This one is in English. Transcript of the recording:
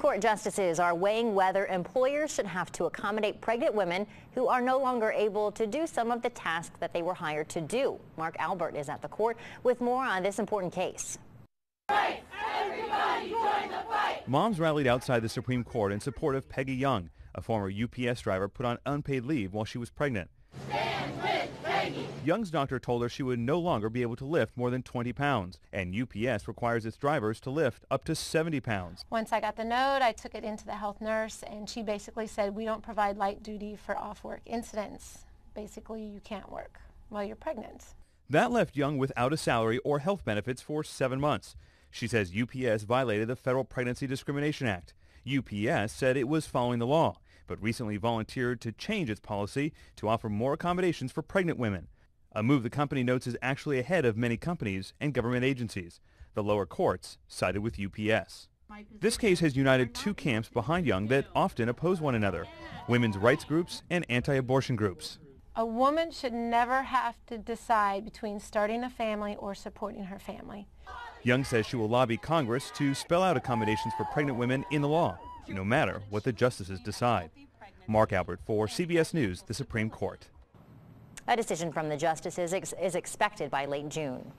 Court justices are weighing whether employers should have to accommodate pregnant women who are no longer able to do some of the tasks that they were hired to do. Mark Albert is at the court with more on this important case. Moms rallied outside the Supreme Court in support of Peggy Young, a former UPS driver put on unpaid leave while she was pregnant. Young's doctor told her she would no longer be able to lift more than 20 pounds, and UPS requires its drivers to lift up to 70 pounds. Once I got the note, I took it into the health nurse, and she basically said, we don't provide light duty for off-work incidents. Basically, you can't work while you're pregnant. That left Young without a salary or health benefits for seven months. She says UPS violated the Federal Pregnancy Discrimination Act. UPS said it was following the law, but recently volunteered to change its policy to offer more accommodations for pregnant women a move the company notes is actually ahead of many companies and government agencies. The lower courts sided with UPS. This case has united two camps behind Young that often oppose one another, women's rights groups and anti-abortion groups. A woman should never have to decide between starting a family or supporting her family. Young says she will lobby Congress to spell out accommodations for pregnant women in the law, no matter what the justices decide. Mark Albert for CBS News, the Supreme Court. A decision from the justices is expected by late June.